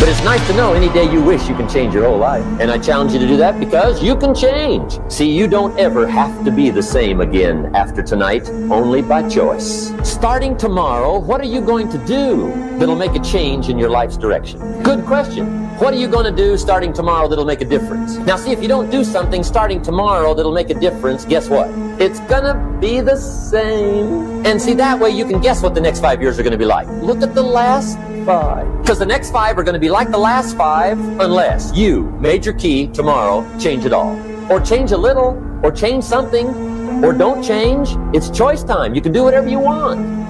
But it's nice to know any day you wish you can change your whole life. And I challenge you to do that because you can change. See, you don't ever have to be the same again after tonight, only by choice. Starting tomorrow, what are you going to do that'll make a change in your life's direction? Good question. What are you going to do starting tomorrow that'll make a difference? Now, see, if you don't do something starting tomorrow that'll make a difference, guess what? It's going to be the same. And see, that way you can guess what the next five years are going to be like. Look at the last five. Because the next five are going to be like the last five unless you, major key, tomorrow, change it all. Or change a little, or change something, or don't change. It's choice time. You can do whatever you want.